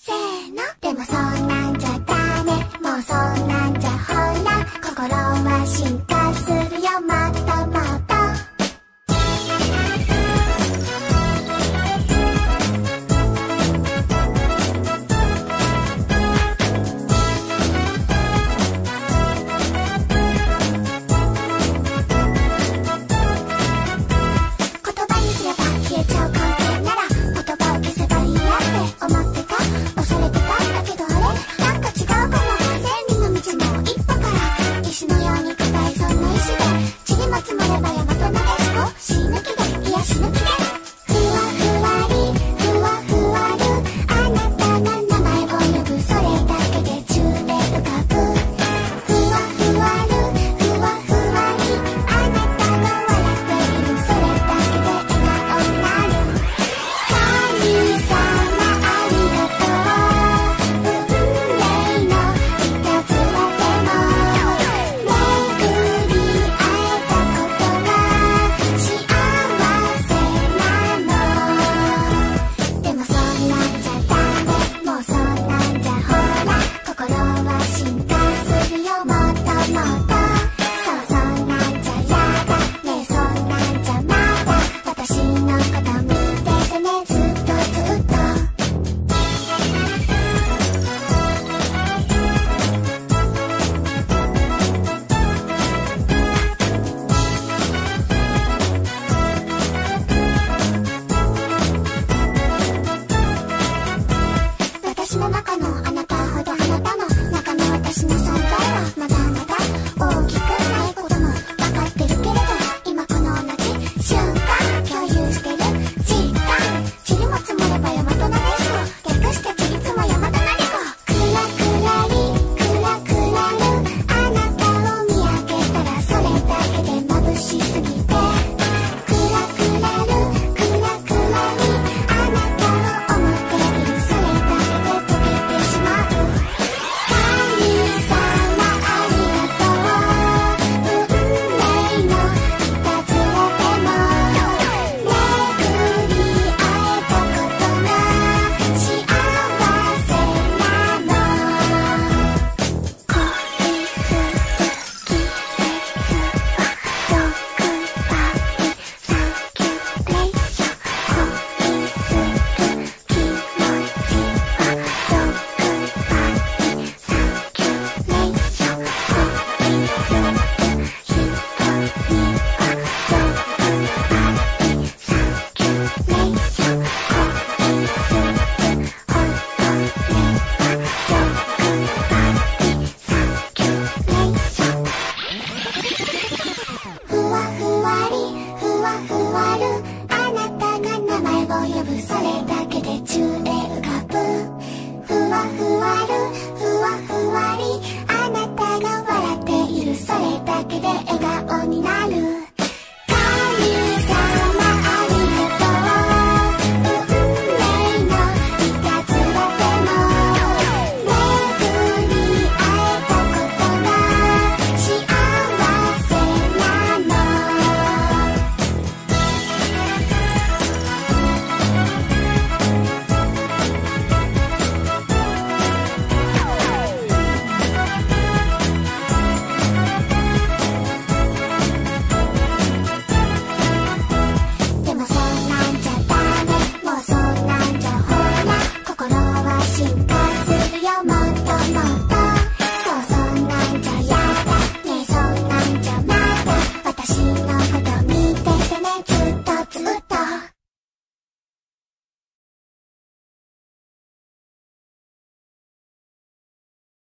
せーの。でもそんなんじゃダメ。もうそんなんじゃほら心は死ぬ私の中のあなた。